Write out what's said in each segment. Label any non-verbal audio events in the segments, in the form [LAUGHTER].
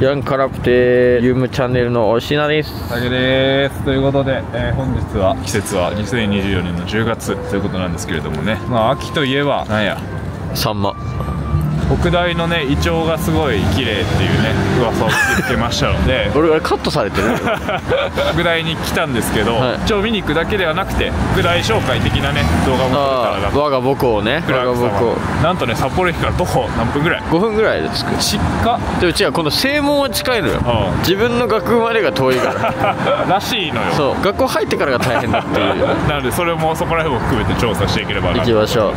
ヤンカラプテユームチャンネルのおしなです。竹です。ということで、えー本日は季節は2024年の10月ということなんですけれどもね。まあ秋といえばなんや。サンマ北大のねイチョウがすごい綺麗っていうね噂を聞きましたので。[LAUGHS] 俺がカットされてる？[LAUGHS] 北大に来たんですけど、はい。イチョウ見に行くだけではなくて北大紹介的なね動画も撮れたら我が母校ね。クラ我が母校。なんとね札幌駅から徒歩何分ぐらい。5分ぐらいで着く近っ。でも違うこの正門は近いのよ。う自分の学部までが遠いから。ん [LAUGHS] らしいのよ。そう。学校入ってからが大変だっていう。なのでそれもそこら辺も含めて調査していければな行きましょう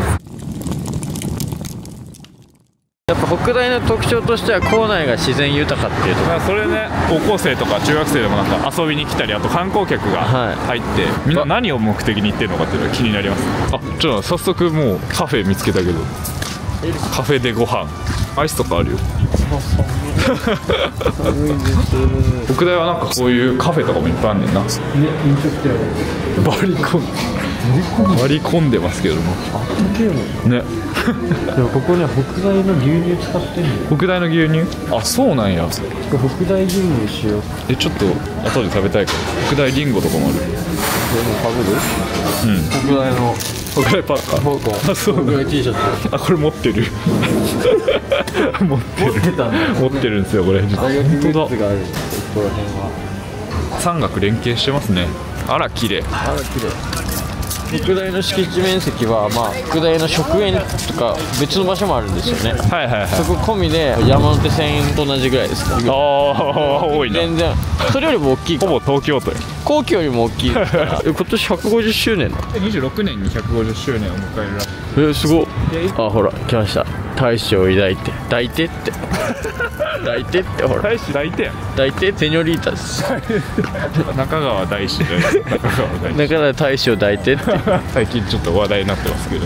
やっぱ北大の特徴としては校内が自然豊かっていうとこまあそれね高校生とか中学生でもなんか遊びに来たりあと観光客がはい。入って、みんな何を目的に行ってるのかっていうのが気になります。あちょっと早速もうカフェ見つけたけど。カフェでご飯。アイスとかあるよ。北大 [LAUGHS] はなんかこういうカフェとかもいっぱいあんねんな。バリコンバリ込んでますけども。ね。でもここね北大の牛乳使ってんの北大の牛乳？あそうなんや。北大牛乳しよう。えちょっと後で食べたいから北大リンゴとかもある。うん。北大の。北大パーカー。あそうなんだ T シャツ。あこれ持ってる。[LAUGHS] 持ってる出たんだ。持ってるんですよこれ。実は本当ズがある。ここら辺はだ。三学連携してますね。あら綺麗。あら綺麗北大の敷地面積はまあ北大の食園とか別の場所もあるんですよね。はいはいはい。そこ込みで山手線と同じぐらいですかああ [LAUGHS] 多いな。全然。それよりも大きいほぼ東京都よ後期よりも大きい [LAUGHS] 今年150周年だ26年に150周年を迎えるらしい。えすごいあほら来ました。大志を抱いて抱いてって [LAUGHS] 抱いてってほら。大使大手やん。抱いてセニョリータです。中川大使じゃない中川大だから大志を抱いてって。使最近ちょっと話題になってますけど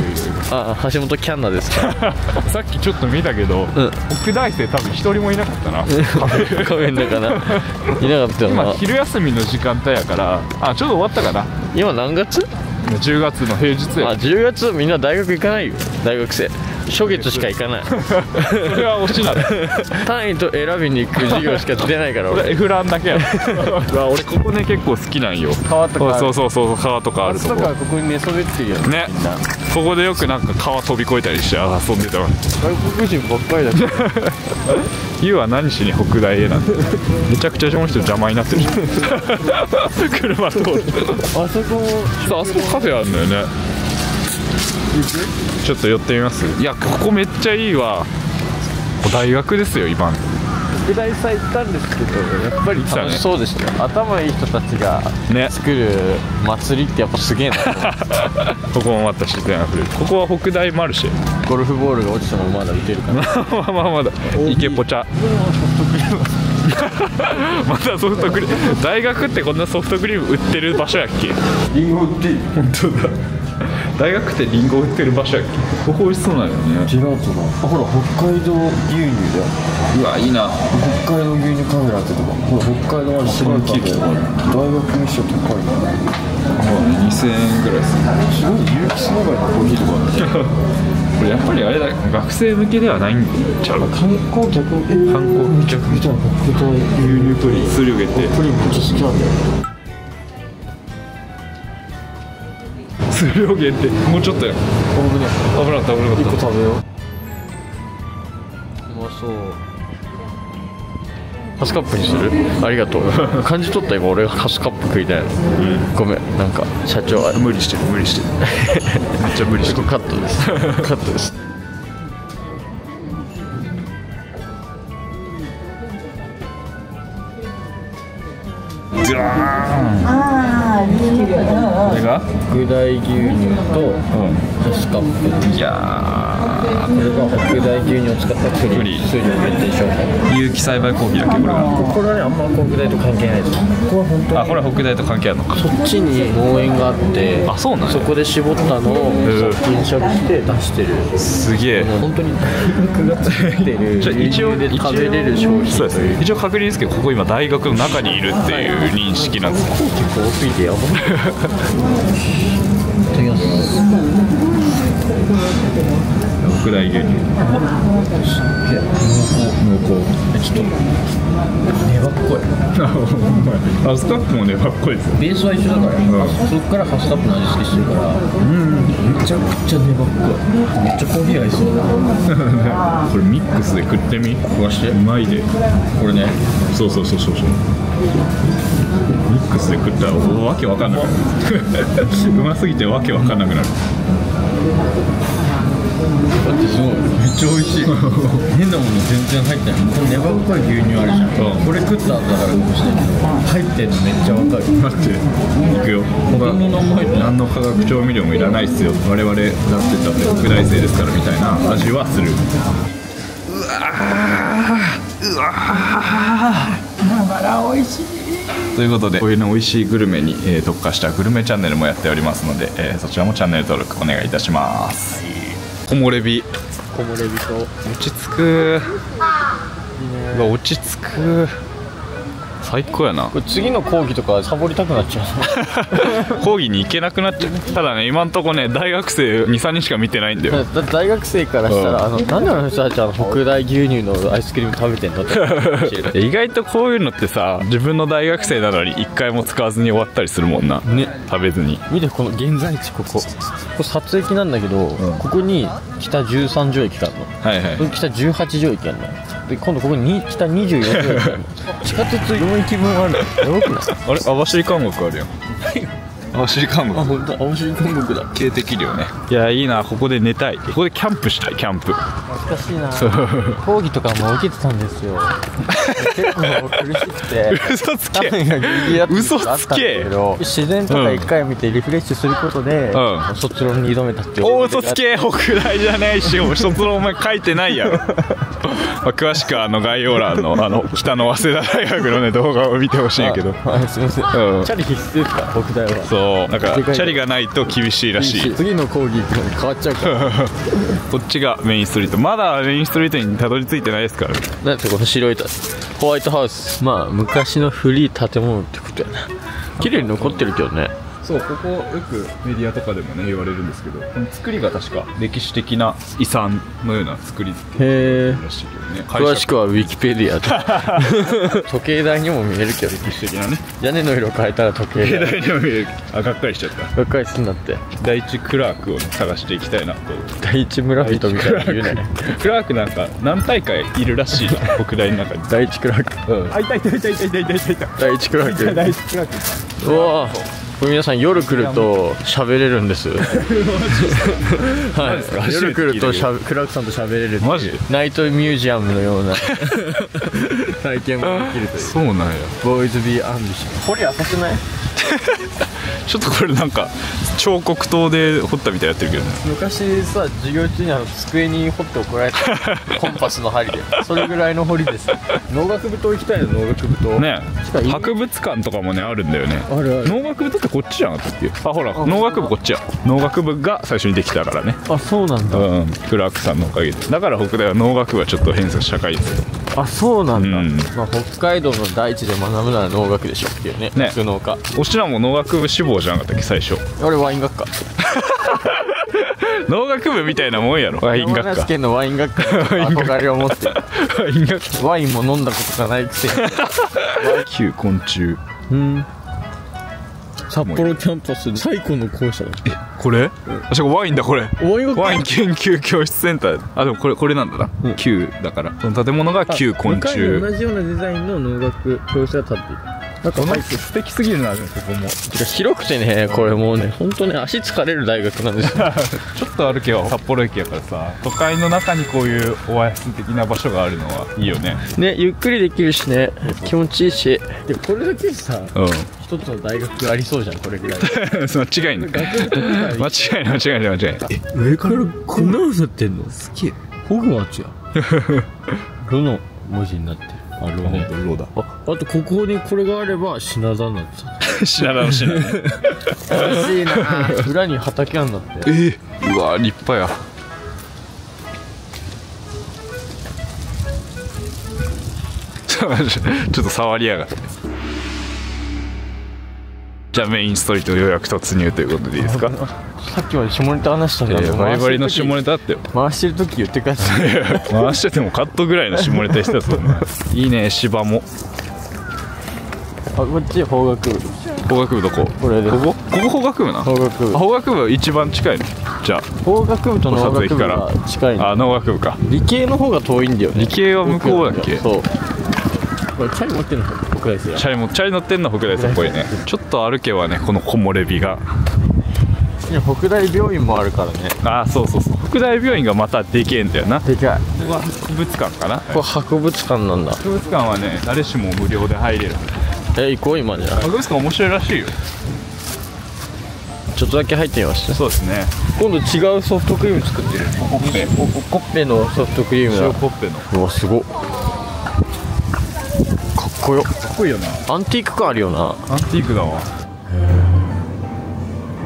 あ橋本キャンナですか。[LAUGHS] さっきちょっと見たけど、うん。北大生多分一人もいなかったな。カメンだから。いなかったよ今な昼休みの時間帯やからあちょうど終わったかな。今何月？10月の平日あや10月みんな大学行かないよ。大学生初月しか行かない。それは推しなの単位と選びに行く授業しか出ないから俺。俺 F ランだけやうわ俺ここね結構好きなんよ。川とか。そうそうそうそう川とかあるとこ。夏とかここに寝そべってるよねね。みんな。ここでよくなんか川飛び越えたりして遊んでたわ。外国人ばっかりだけど [LAUGHS] ユウは何しに北大へなんて。めちゃくちゃこの人邪魔になってる [LAUGHS] 車通る。あそこも。そうあそこカフェあるんだよねちょっと寄ってみます？いやここめっちゃいいわ。大学ですよ今。北大祭行ったんですけどやっぱり楽しそうでしたね。頭いい人たちがね。作る祭りってやっぱすげえな [LAUGHS] ここもまた自然あふれる。ここは北大マルシェゴルフボールが落ちてもまだ打てるから。[LAUGHS] まあまあまだ。池ポチャ。[LAUGHS] まだソフトクリーム。大学ってこんなソフトクリーム売ってる場所やっけ？リンゴ売ってる。本当だ大学ってリンゴ売ってる場所やっけ？ここ美味しそうなんよね。違うと思う。あほら北海道牛乳だようわいいな。北海道牛乳カフェラってとかほら北海道味すごいカフェ大学にしては高いな2000円ぐらいする。すごい有機栽培のコーヒーとか [LAUGHS] これやっぱりあれだ学生向けではないんちゃう？観光客？えー観光客。めちゃくちゃ北海道牛乳プリン数量限定プリンめっちゃ好きなんだよ数量限定もうちょっとや。危ね危なかった危なかった。一個食べよう。うまそう。ハスカップにする？ありがとう。[LAUGHS] 感じ取った今俺がハスカップ食いたいの、ごめんなんか社長。あ無理してる無理してる。[LAUGHS] めっちゃ無理してる。カットです。[LAUGHS] カットです。ドラーンこれが？北大牛乳とハスカップ。いやこれが北大牛乳を使ったプリン。プリン。数量限定商品。ー有機栽培コーヒーだっけこれが。これはねあんま北大と関係ないですここは本当に。あこれは北大と関係あるのか。そっちに農園があってあそうなんや。そこで絞ったのをへえ殺菌処理して出してる。すげえ。本当に大学が作ってる。じゃあ一応食べれる商品そうですね一応確認ですけどここ今大学の中にいるっていう認識なんですね。結構大きいでやばいいただきます。北大牛乳濃厚ちょっと粘っこいあほん。まやハスカップも粘っこいですよベースは一緒だから、ん。そっからハスカップの味付けしてるからうん。めちゃくちゃ粘っこいめっちゃコーヒー合いそうだこれミックスで食ってみ食わしてうまいでこれねそうそうそうそうそうミックスで食ったらおわけわかん。なくなるうますぎてわけわかん。なくなるだってすごいめっちゃ美味しい。変なもの全然入ってないこの粘っこい牛乳あるじゃん、うんこれ食った後だからかもしれないけど入ってんのめっちゃわかる待っていくよ他の名前って何の化学調味料もいらないっすよ我々だってだって北大生ですからみたいな味はするということでこういうの美味しいグルメに、えー特化したグルメチャンネルもやっておりますので、えーそちらもチャンネル登録お願いいたします。木漏れ日木漏れ日と。落ち着く。うわ落ち着く最高やな。これ次の講義とかサボりたくなっちゃう [LAUGHS] 講義に行けなくなっちゃうただね今んとこね大学生23人しか見てないんだよ。だ大学生からしたら、あのなんであの人たちあの北大牛乳のアイスクリーム食べてんのって。[LAUGHS] 意外とこういうのってさ自分の大学生なのに一回も使わずに終わったりするもんな。ね。食べずに。見てこの現在地ここ。ここ撮影駅なんだけど、ここに北13条駅があるの。はいはい。北18条駅あるの。で今度ここに北24条駅あるの。[LAUGHS] 地下鉄4駅分あるやばくない。[LAUGHS] あれ網走監獄あるやん。網走監あ本当？青森監獄だ警的量ね。いやいいな。ここで寝たい。ここでキャンプしたいキャンプ。懐かしいな。講義とかも受けてたんですよ。結構苦しくて。嘘つけ。タメがギリギリだった嘘つけ。ことあったんだけど自然とか一回見てリフレッシュすることで、ん。卒論に挑めたっていう。お嘘つけ。北大じゃないしお卒論お前書いてないやろ。[LAUGHS] まあ詳しくはあの概要欄のあの北の早稲田大学のね動画を見てほしいんやけど。あはいすいません、うん。チャリ必須ですか？北大は。そうなんかチャリがないと厳しいらしい。次の講義変わっちゃうから。[LAUGHS] こっちがメインストリート。まだメインストリートにたどり着いてないですから。だってこの白いたホワイトハウス。まあ昔の古い建物ってことやな。綺麗に残ってるけどねそうここよくメディアとかでもね言われるんですけどこの作りが確か歴史的な遺産のような作りってらしいけどね。詳しくはウィキペディアと。[LAUGHS] 時計台にも見えるけど。歴史的なね。屋根の色変えたら時計台にも見えるあがっかりしちゃった。がっかりすんなって。第一クラークを、ね、探していきたいなと第一村人みたいな言うね。クラーク。なんか何大会いるらしい？国大の中に。第一クラーク、うん、あいたいたいたいたいたいたいた第一クラーク。第一クラーク。うわこれ皆さん夜来ると喋れるんです。はい。夜来るとしゃべクラークさんと喋れるマジナイトミュージアムのような [LAUGHS] 体験もできるという。そうなんやボーイズビーアンビション。掘り浅くない？[LAUGHS] ちょっとこれなんか彫刻刀で彫ったみたいになってるけどね昔さ授業中にあの机に掘って怒られた [LAUGHS] コンパスの針で。それぐらいの掘りです。農学部棟行きたいの農学部棟。ね博物館とかもねあるんだよねあるある。農学部ってこっちじゃなかったっけ？あほら農学部こっちや農学部が最初にできたからねあそうなんだ。うんクラークさんのおかげでだから北大は農学部はちょっと偏差社会ですよあそうなんだ。うん。まあ北海道の大地で学ぶなら農学でしょっていうね。ね。酪農家。おしらも農学部志望じゃなかったっけ？最初。俺ワイン学科。[LAUGHS] 農学部みたいなもんやろ。ワイン学山梨のワイン学科。に憧れを持ってワインも飲んだことがないくせに。[LAUGHS] 旧昆虫。うん札幌キャンパスで最古の校舎だ。これ、あしかもワインだこれ。ワイン研究教室センター。あでもこれこれなんだな、うん。旧だから。この建物が旧昆虫。向かいに同じようなデザインの農学教室が建っているなんか入ってる素敵すぎるなここも。広くてねこれもうね本当ね足疲れる大学なんですよ。[LAUGHS] ちょっと歩けば札幌駅やからさ都会の中にこういうオアシス的な場所があるのはいいよね。ねゆっくりできるしね気持ちいいし。でこれだけさう一つの大学ありそうじゃんこれぐらい。[LAUGHS] ん間違いない。間違いない間違いない間違いない。上からこんなのなってんの？すげえ。ホグワーツやロ [LAUGHS] の文字になってるあロねローだ。ああとここにこれがあれば品田になってた品田の品楽しいな。[LAUGHS] 裏に畑あんだって。えうわ立派や。[LAUGHS] ちょっと触りやがってじゃあメインストリート予約突入ということでいいですか？さっきまで下ネタ話したんだけどバリバリの下ネタあったよ。回してる時言ってください回しててもカットぐらいの下ネタしてたそんないいね芝も。あこっち法学部。法学部どこ？これです。ここ？ここ法学部な法学部。あ法学部一番近いの？じゃ法学部と農学部が近いのああ農学部か。理系の方が遠いんだよね。理系は向こうだっけ？そうこれチャイ持ってるの？僕ですよ。チャリもチャリ乗ってんの北大生っぽいね。ちょっと歩けばねこの木漏れ日が。いや北大病院もあるからね。ああそうそうそう。北大病院がまたでけえんだよな。こでかいこが博物館かな？これ博物館なんだ。博物館はね誰しも無料で入れる。え行こう今じゃ。あ博物館面白いらしいよ。ちょっとだけ入ってみます？そうですね。今度違うソフトクリーム作ってる。コッペ。コッペのソフトクリームだ。塩コッペの。うわすごっこよ。かっこいいよな。アンティーク感あるよな。アンティークだわ。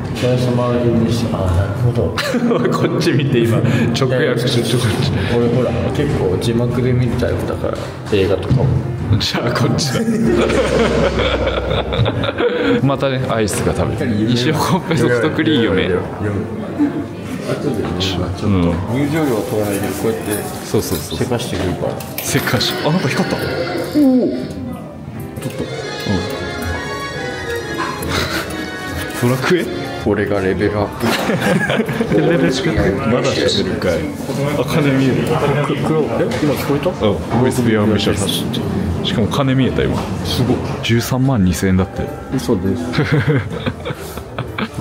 お疲れ様でしたあなるほどこっち見て今直訳してちょこっち。俺ほら結構字幕で見るタイプだから映画とかも。じゃあこっちだ。[LAUGHS] またねアイスが食べたい西尾コッペソフトクリームねうん。入場料は取らないけどこうやってそうそうそうせかしてくるから。せっかしあなんか光った。おおちょっと。うん。そら食え俺がレベルアップ。レベルしかまだしゃべるかい。あ金見える。黒え？今聞こえた？うん。ウエスビアンビシャスしかも金見えた今すごい。13万2000円だって。嘘です。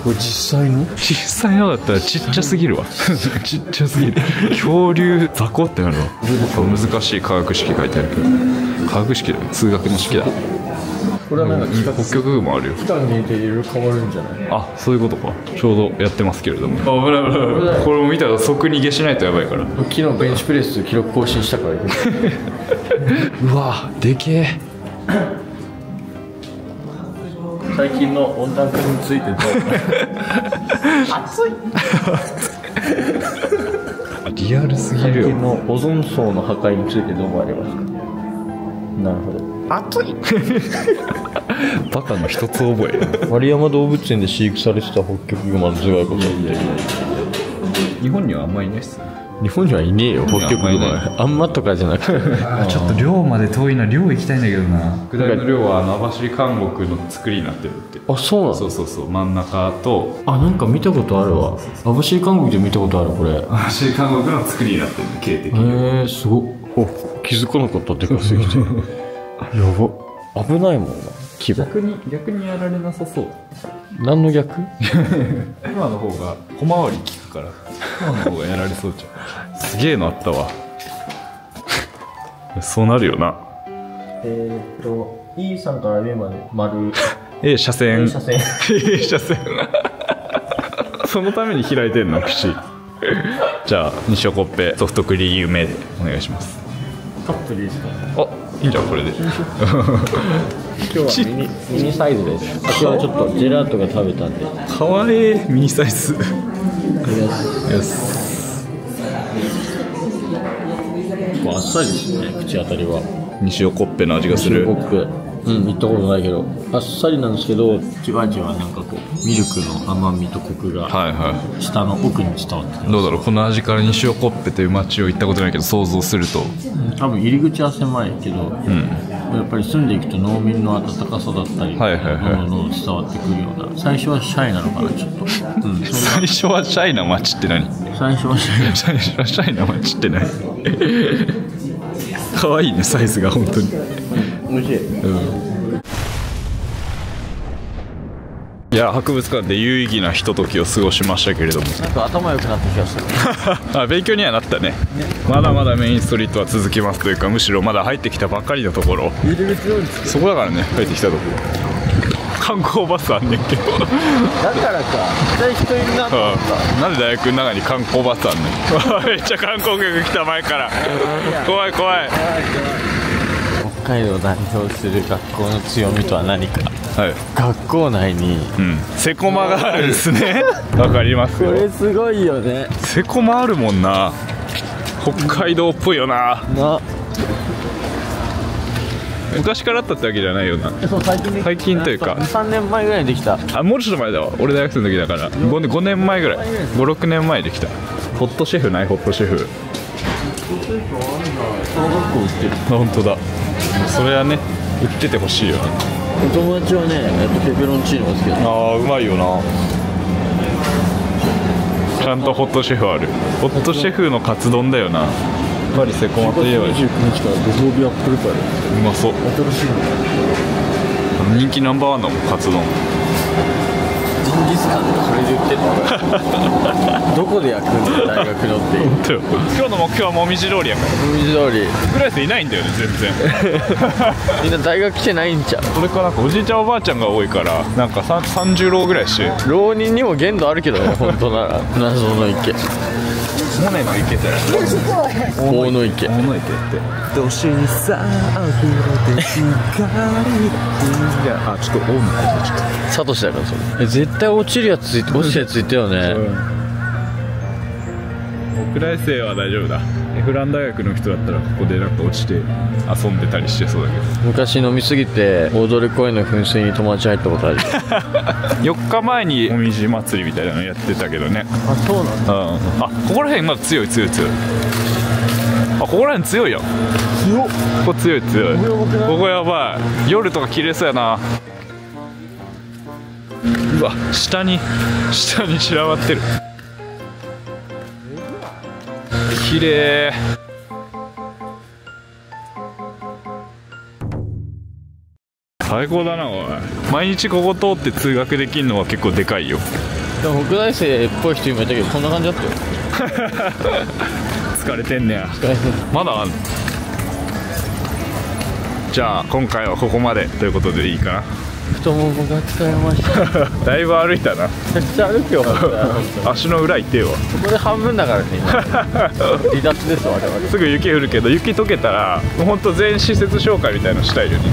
これ実際の？実際のだったらちっちゃすぎるわ。[LAUGHS] ちっちゃすぎる。恐竜雑魚ってなるわ。難しい化学式書いてあるけど化学式だよ。数学の式だ。これはなんか企画北極具もあるよ。期間限定でいろいろ変わるんじゃない？あそういうことか。ちょうどやってますけれども。あ危ない危ない危ない。これも見たら即逃げしないとやばいから。昨日ベンチプレス記録更新したから。[LAUGHS] うわでけえ。最近の温暖化についてどう？[LAUGHS] 暑い。リアルすぎるよ。最近のオゾン層の破壊についてどう思われますか？なるほど。暑い。[LAUGHS] バカの一つ覚え。丸山動物園で飼育されてた北極熊の頭蓋骨。って日本にはあんまりいないっす日本にはいねえよ北極熊。あんまとかじゃなく。てちょっと寮まで遠いな寮行きたいんだけどな。下りの寮は網走監獄の作りになってるって。あそうなの？そうそうそう。真ん中と。あなんか見たことあるわ。網走韓国で見たことあるこれ。へ網走監獄の作りになってる形的えー、すごっ。お気づかなかったでかすぎてやば。危ないもんな逆に逆にやられなさそう。何の逆？今の方が小回り効くから。今の方がやられそうじゃん。すげえのあったわ。そうなるよな。えーっと E さんから A まで丸。A 車線。A 車線。[LAUGHS] A 車線。そのために開いてんの口。じゃあ西尾コッペソフトクリームでお願いしますカップでいいですか？あいいんじゃんこれで。今日はミニ [LAUGHS] ミニサイズです。あ今日はちょっとジェラートが食べたんで。かわいい。ミニサイズ。よし。あっさりですね口当たりは。西尾コッペの味がする。コップうん行ったことないけどあっさりなんですけどじわじわなんかこうミルクの甘みとコクがはいは舌の奥に伝わってくるいどうだろうこの味から西尾コッペという街を行ったことないけど想像すると。多分入り口は狭いけど、やっぱり住んでいくと農民の温かさだったり、はいはいはい。どんどんどんどん伝わってくるような最初はシャイなのかなちょっと、うん、そん最初はシャイな街って何？最初はシャイ。[LAUGHS] 最初はシャイな街って何？かわいいねサイズが本当に美味しい。いや博物館で有意義なひとときを過ごしましたけれども。なんか頭良くなった気がする。[LAUGHS] あ勉強にはなったね。まだまだメインストリートは続きますというかむしろまだ入ってきたばっかりのところ。そこだからね入ってきたとこ。ろ観光バスあんねんけど。だからか。絶対人いるなと思っうん。なんで大学の中に観光バスあんねん。[LAUGHS] めっちゃ観光客来た前から。怖い怖い。た北海道を代表する学校の強みとは何か。はい。学校内にうん。セコマがあるんですね。[LAUGHS] わかりますこよれすごいよね。セコマあるもんな。北海道っぽいよな。な。昔からあったってわけじゃないよな。最近というか。3年前ぐらいにできた。あもうちょっと前だわ。俺大学生の時だから。5, 5年前ぐらい。56年前できた。ホットシェフないホットシェフ。小学校行ってる。本当だそれはね売っててほしいよ。ねお友達はねえっとペペロンチーノが好きだああうまいよな。ちゃんとホットシェフある。ホットシェフのカツ丼だよな。やっぱりセコマといえば。う29日からご褒美アップルパイ。まそう。新しいの。人気ナンバーワンだもんカツ丼。ジンギスカンとかそれで言ってんのどこで焼くんだよ大学のっていよ。今日の目標はもみじ通りやから。文字通りぐらいでいないんだよね全然。[LAUGHS] みんな大学来てないんちゃう。それかなんかおじいちゃんおばあちゃんが多いからなんかさん30ローぐらいして。浪人にも限度あるけどね本当なら。謎の池モネの池だよ大の池モネ池って。年にさあふれて光いやあちょっと大の池ちょっサトシだからそれ。え絶対落ちるやつついて落ちたやついたよね北大生は大丈夫だ。エフラン大学の人だったらここでなんか落ちて遊んでたりしてそうだけ昔飲みすぎて大通公園の噴水に友達入ったことあるど4 [LAUGHS] 日前にもみじ祭りみたいなのやってたけどね。あそうなんだ。うん。あここら辺まだ強い強い強い。あここら辺強いよ。強っ。ここ強い強い。ここやばい？ここやばい。夜とか綺麗そうやな。うわ下に下に散らばってる綺麗。最高だなおい。毎日ここ通って通学できるのは結構でかいよ。でも北大生っぽい人今いたけどこんな感じだったよ。[LAUGHS] 疲れてんねや。まだあんの？じゃあ今回はここまでということでいいかな太ももが疲れました。[LAUGHS] だいぶ歩いたな。めっちゃ歩くよ [LAUGHS] 足の裏行ってよここで半分だからね今。[LAUGHS] 離脱です我々すぐ雪降るけど雪溶けたらもうほんと全施設紹介みたいのしたいよね。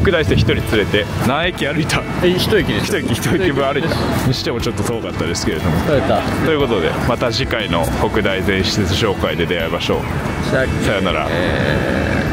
北大生一人連れて何駅歩いた。え一駅で一駅一駅分歩いた。にしてもちょっと遠かったですけれども。疲れた。ということでまた次回の北大全施設紹介で出会いましょう。ささよなら。えー